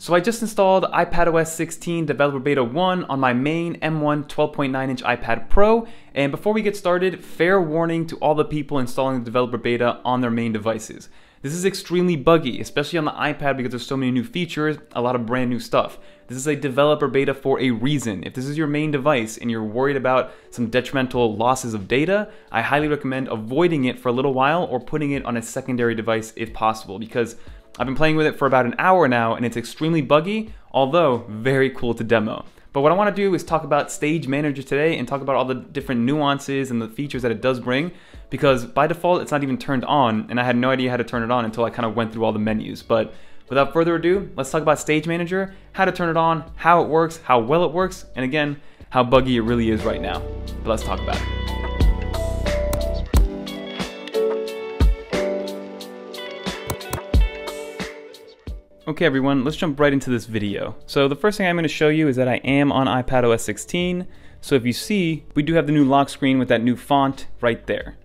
So I just installed iPadOS 16 Developer Beta 1 on my main M1 12.9 inch iPad Pro. And before we get started, fair warning to all the people installing the Developer Beta on their main devices. This is extremely buggy, especially on the iPad because there's so many new features, a lot of brand new stuff. This is a developer beta for a reason. If this is your main device and you're worried about some detrimental losses of data, I highly recommend avoiding it for a little while or putting it on a secondary device if possible because I've been playing with it for about an hour now and it's extremely buggy, although very cool to demo. But what I want to do is talk about Stage Manager today and talk about all the different nuances and the features that it does bring because by default it's not even turned on and I had no idea how to turn it on until I kind of went through all the menus. But without further ado, let's talk about Stage Manager, how to turn it on, how it works, how well it works, and again, how buggy it really is right now. But let's talk about it. Okay everyone, let's jump right into this video. So the first thing I'm going to show you is that I am on iPadOS 16. So if you see, we do have the new lock screen with that new font right there.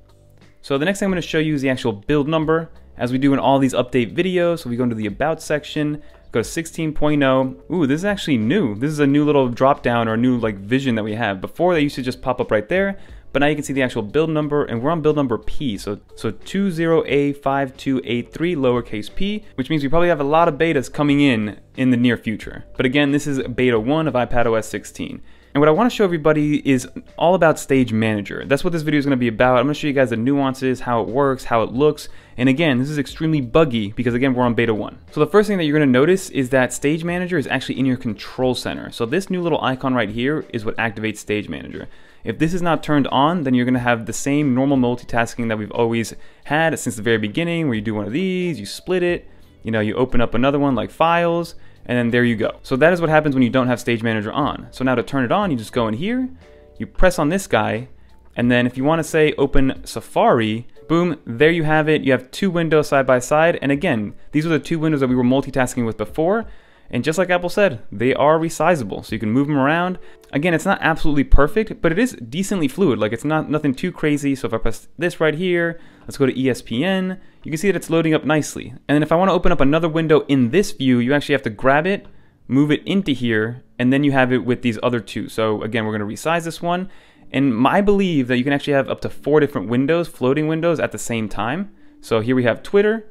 So the next thing I'm going to show you is the actual build number. As we do in all these update videos, so we go into the About section, go to 16.0. Ooh, this is actually new. This is a new little drop down or new like vision that we have. Before they used to just pop up right there, but now you can see the actual build number and we're on build number P. So, so 20A5283 lowercase p, which means we probably have a lot of betas coming in in the near future. But again, this is beta 1 of iPadOS 16. And what I want to show everybody is all about Stage Manager. That's what this video is going to be about. I'm going to show you guys the nuances, how it works, how it looks. And again, this is extremely buggy because again, we're on beta 1. So the first thing that you're going to notice is that Stage Manager is actually in your control center. So this new little icon right here is what activates Stage Manager. If this is not turned on, then you're to have the same normal multitasking that we've always had since the very beginning, where you do one of these, you split it, you know, you open up another one like files, and then there you go. So that is what happens when you don't have Stage Manager on. So now to turn it on, you just go in here, you press on this guy, and then if you want to say open Safari, boom, there you have it. You have two windows side by side. And again, these are the two windows that we were multitasking with before. And just like Apple said, they are resizable, so you can move them around. Again, it's not absolutely perfect, but it is decently fluid. Like it's not nothing too crazy. So if I press this right here, let's go to ESPN, you can see that it's loading up nicely. And then if I want to open up another window in this view, you actually have to grab it, move it into here, and then you have it with these other two. So again, we're going to resize this one. And I believe that you can actually have up to four different windows, floating windows at the same time. So here we have Twitter,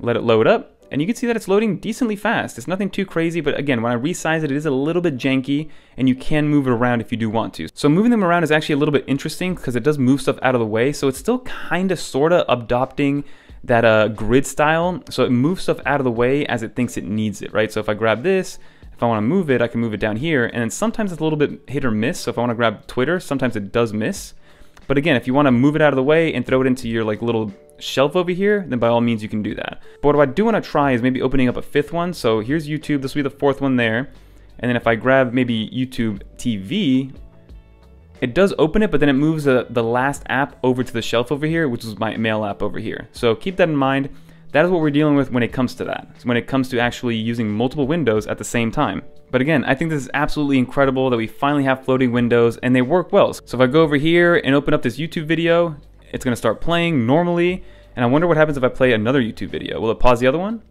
let it load up and you can see that it's loading decently fast. It's nothing too crazy, but again, when I resize it, it is a little bit janky, and you can move it around if you do want to. So moving them around is actually a little bit interesting because it does move stuff out of the way, so it's still kind of sort of adopting that uh, grid style, so it moves stuff out of the way as it thinks it needs it, right? So if I grab this, if I want to move it, I can move it down here, and then sometimes it's a little bit hit or miss, so if I want to grab Twitter, sometimes it does miss. But again, if you want to move it out of the way and throw it into your like little shelf over here, then by all means you can do that. But what I do want to try is maybe opening up a fifth one. So here's YouTube, this will be the fourth one there. And then if I grab maybe YouTube TV, it does open it, but then it moves the, the last app over to the shelf over here, which is my mail app over here. So keep that in mind. That is what we're dealing with when it comes to that. when it comes to actually using multiple windows at the same time. But again, I think this is absolutely incredible that we finally have floating windows and they work well. So if I go over here and open up this YouTube video, it's gonna start playing normally. And I wonder what happens if I play another YouTube video. Will it pause the other one?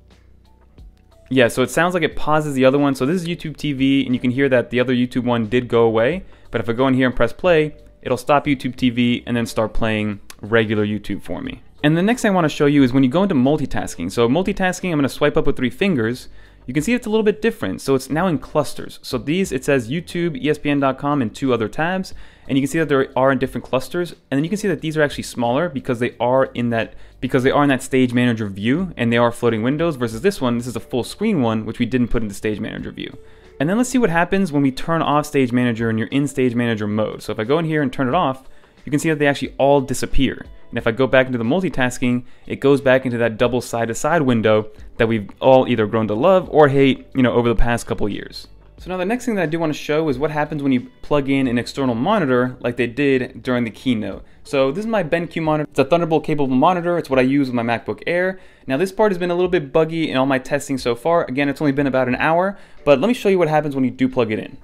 Yeah, so it sounds like it pauses the other one. So this is YouTube TV, and you can hear that the other YouTube one did go away. But if I go in here and press play, it'll stop YouTube TV and then start playing regular YouTube for me. And the next thing I want to show you is when you go into multitasking. So multitasking, I'm going to swipe up with three fingers you can see it's a little bit different. So it's now in clusters. So these, it says YouTube, ESPN.com, and two other tabs. And you can see that there are in different clusters. And then you can see that these are actually smaller because they are in that because they are in that stage manager view and they are floating windows versus this one, this is a full screen one, which we didn't put into stage manager view. And then let's see what happens when we turn off stage manager and you're in stage manager mode. So if I go in here and turn it off, you can see that they actually all disappear. And if I go back into the multitasking, it goes back into that double side-to-side window that we've all either grown to love or hate, you know, over the past couple years. So now the next thing that I do want to show is what happens when you plug in an external monitor like they did during the keynote. So this is my BenQ monitor. It's a Thunderbolt capable monitor. It's what I use with my MacBook Air. Now this part has been a little bit buggy in all my testing so far. Again, it's only been about an hour, but let me show you what happens when you do plug it in.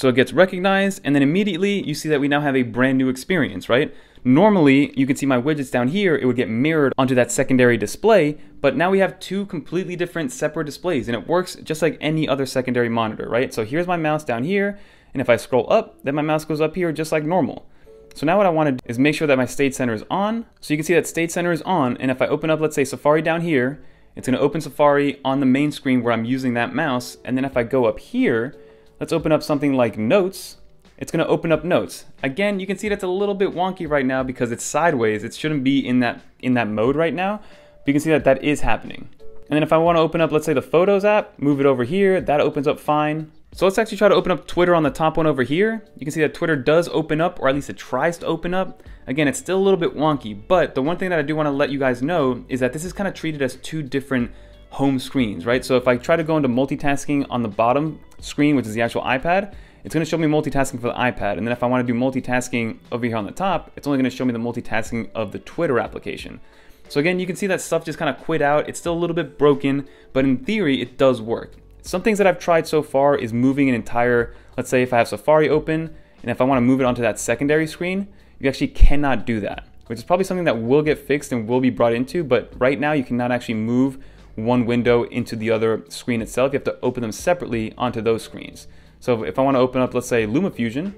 So it gets recognized, and then immediately you see that we now have a brand new experience, right? Normally, you can see my widgets down here, it would get mirrored onto that secondary display, but now we have two completely different separate displays and it works just like any other secondary monitor, right? So here's my mouse down here, and if I scroll up, then my mouse goes up here just like normal. So now what I want to do is make sure that my state center is on. So you can see that state center is on, and if I open up, let's say Safari down here, it's going to open Safari on the main screen where I'm using that mouse, and then if I go up here, let's open up something like Notes, it's going to open up notes. Again, you can see that's a little bit wonky right now because it's sideways. It shouldn't be in that in that mode right now, but you can see that that is happening. And then if I want to open up, let's say the Photos app, move it over here, that opens up fine. So let's actually try to open up Twitter on the top one over here. You can see that Twitter does open up, or at least it tries to open up. Again, it's still a little bit wonky, but the one thing that I do want to let you guys know is that this is kind of treated as two different home screens, right? So if I try to go into multitasking on the bottom screen, which is the actual iPad, it's going to show me multitasking for the iPad. And then if I want to do multitasking over here on the top, it's only going to show me the multitasking of the Twitter application. So again, you can see that stuff just kind of quit out. It's still a little bit broken, but in theory, it does work. Some things that I've tried so far is moving an entire, let's say if I have Safari open, and if I want to move it onto that secondary screen, you actually cannot do that, which is probably something that will get fixed and will be brought into, but right now you cannot actually move one window into the other screen itself. You have to open them separately onto those screens. So if I want to open up, let's say LumaFusion,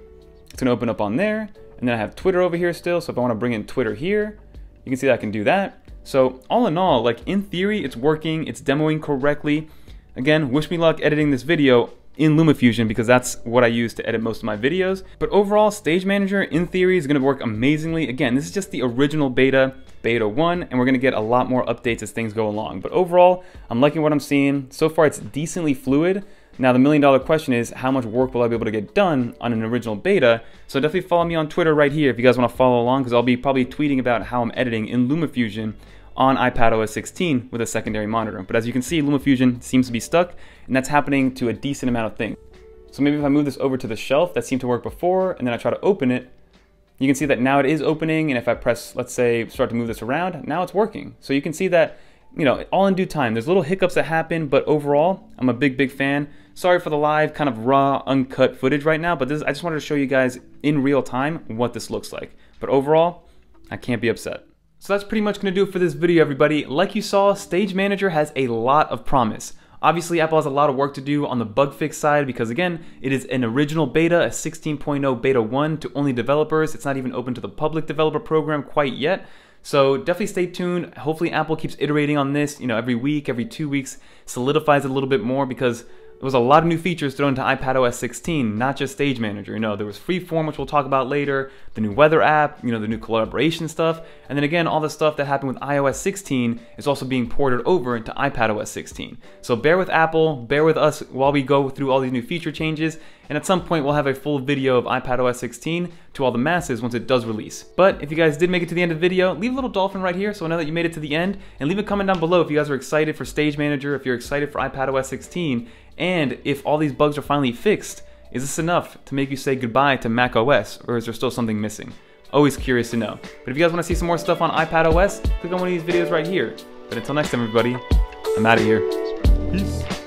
it's going to open up on there. And then I have Twitter over here still. So if I want to bring in Twitter here, you can see that I can do that. So all in all, like in theory, it's working, it's demoing correctly. Again, wish me luck editing this video in LumaFusion because that's what I use to edit most of my videos. But overall, Stage Manager in theory is gonna work amazingly. Again, this is just the original beta, beta 1, and we're gonna get a lot more updates as things go along. But overall, I'm liking what I'm seeing. So far, it's decently fluid. Now, the million dollar question is how much work will I be able to get done on an original beta? So definitely follow me on Twitter right here if you guys want to follow along because I'll be probably tweeting about how I'm editing in LumaFusion on iPadOS 16 with a secondary monitor. But as you can see, LumaFusion seems to be stuck and that's happening to a decent amount of things. So maybe if I move this over to the shelf that seemed to work before and then I try to open it, you can see that now it is opening and if I press, let's say, start to move this around, now it's working. So you can see that you know, all in due time. There's little hiccups that happen, but overall, I'm a big, big fan. Sorry for the live, kind of raw, uncut footage right now, but this, I just wanted to show you guys in real time what this looks like. But overall, I can't be upset. So that's pretty much to do it for this video, everybody. Like you saw, Stage Manager has a lot of promise. Obviously, Apple has a lot of work to do on the bug fix side because, again, it is an original beta, a 16.0 beta 1 to only developers. It's not even open to the public developer program quite yet. So definitely stay tuned. Hopefully Apple keeps iterating on this, you know, every week, every two weeks, solidifies it a little bit more because there was a lot of new features thrown into iPadOS 16, not just Stage Manager. You know, there was Freeform, which we'll talk about later, the new weather app, you know, the new collaboration stuff, and then again, all the stuff that happened with iOS 16 is also being ported over into iPadOS 16. So bear with Apple, bear with us while we go through all these new feature changes, and at some point we'll have a full video of iPadOS 16 to all the masses once it does release. But if you guys did make it to the end of the video, leave a little dolphin right here so I know that you made it to the end, and leave a comment down below if you guys are excited for Stage Manager, if you're excited for iPadOS 16, and if all these bugs are finally fixed, is this enough to make you say goodbye to Mac OS, or is there still something missing? Always curious to know. But if you guys want to see some more stuff on iPad OS, click on one of these videos right here. But until next time, everybody, I'm out of here. Peace.